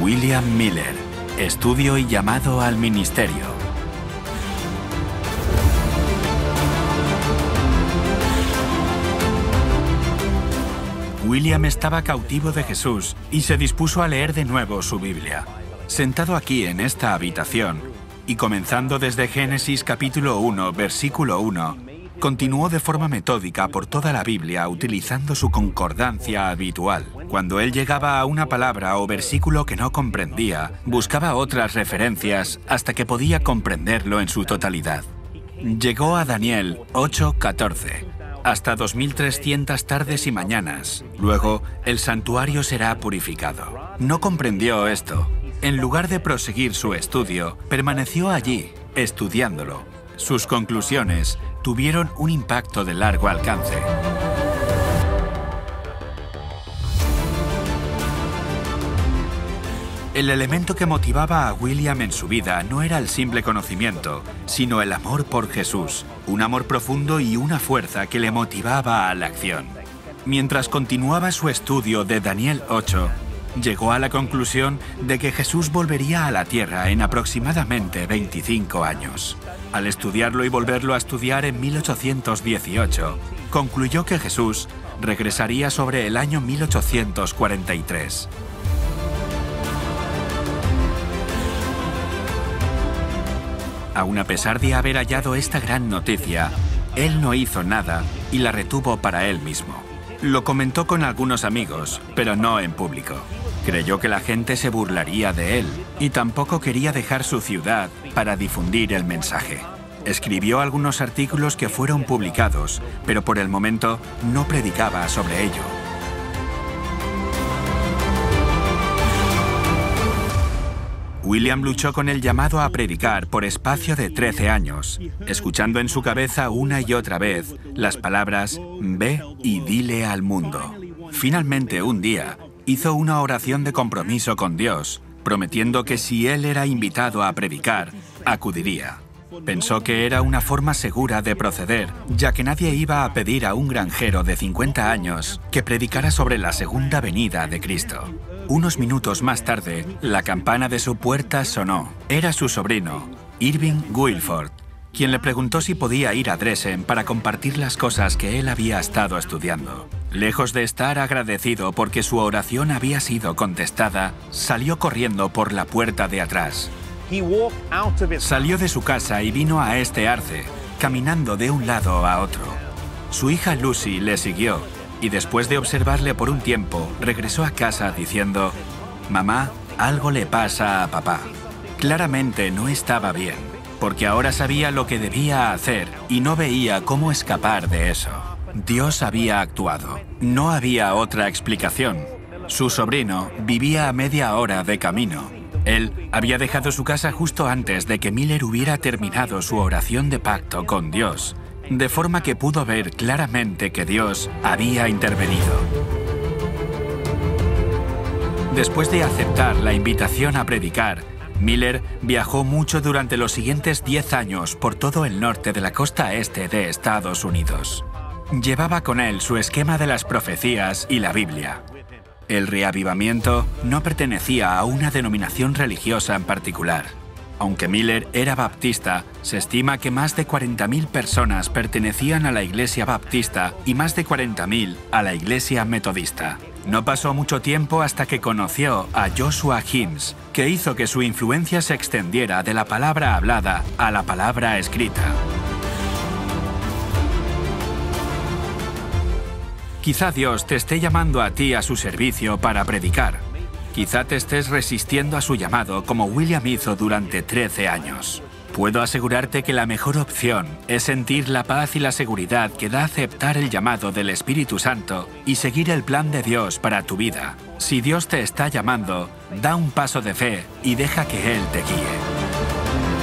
William Miller, Estudio y llamado al ministerio. William estaba cautivo de Jesús y se dispuso a leer de nuevo su Biblia. Sentado aquí en esta habitación y comenzando desde Génesis capítulo 1, versículo 1, continuó de forma metódica por toda la Biblia utilizando su concordancia habitual. Cuando él llegaba a una palabra o versículo que no comprendía, buscaba otras referencias hasta que podía comprenderlo en su totalidad. Llegó a Daniel 8:14 hasta 2300 tardes y mañanas. Luego, el santuario será purificado. No comprendió esto. En lugar de proseguir su estudio, permaneció allí, estudiándolo. Sus conclusiones tuvieron un impacto de largo alcance. El elemento que motivaba a William en su vida no era el simple conocimiento, sino el amor por Jesús, un amor profundo y una fuerza que le motivaba a la acción. Mientras continuaba su estudio de Daniel 8, llegó a la conclusión de que Jesús volvería a la tierra en aproximadamente 25 años. Al estudiarlo y volverlo a estudiar en 1818, concluyó que Jesús regresaría sobre el año 1843. Aun a pesar de haber hallado esta gran noticia, él no hizo nada y la retuvo para él mismo. Lo comentó con algunos amigos, pero no en público. Creyó que la gente se burlaría de él y tampoco quería dejar su ciudad para difundir el mensaje. Escribió algunos artículos que fueron publicados, pero por el momento no predicaba sobre ello. William luchó con el llamado a predicar por espacio de 13 años, escuchando en su cabeza una y otra vez las palabras Ve y dile al mundo. Finalmente, un día, hizo una oración de compromiso con Dios, prometiendo que si él era invitado a predicar, acudiría. Pensó que era una forma segura de proceder, ya que nadie iba a pedir a un granjero de 50 años que predicara sobre la segunda venida de Cristo. Unos minutos más tarde, la campana de su puerta sonó. Era su sobrino, Irving Guilford, quien le preguntó si podía ir a Dresden para compartir las cosas que él había estado estudiando. Lejos de estar agradecido porque su oración había sido contestada, salió corriendo por la puerta de atrás. Salió de su casa y vino a este arce, caminando de un lado a otro. Su hija Lucy le siguió y después de observarle por un tiempo, regresó a casa diciendo, Mamá, algo le pasa a papá. Claramente no estaba bien, porque ahora sabía lo que debía hacer y no veía cómo escapar de eso. Dios había actuado. No había otra explicación. Su sobrino vivía a media hora de camino. Él había dejado su casa justo antes de que Miller hubiera terminado su oración de pacto con Dios de forma que pudo ver claramente que Dios había intervenido. Después de aceptar la invitación a predicar, Miller viajó mucho durante los siguientes 10 años por todo el norte de la costa este de Estados Unidos. Llevaba con él su esquema de las profecías y la Biblia. El reavivamiento no pertenecía a una denominación religiosa en particular. Aunque Miller era baptista, se estima que más de 40.000 personas pertenecían a la Iglesia Baptista y más de 40.000 a la Iglesia Metodista. No pasó mucho tiempo hasta que conoció a Joshua Hims, que hizo que su influencia se extendiera de la palabra hablada a la palabra escrita. Quizá Dios te esté llamando a ti a su servicio para predicar. Quizá te estés resistiendo a su llamado como William hizo durante 13 años. Puedo asegurarte que la mejor opción es sentir la paz y la seguridad que da aceptar el llamado del Espíritu Santo y seguir el plan de Dios para tu vida. Si Dios te está llamando, da un paso de fe y deja que Él te guíe.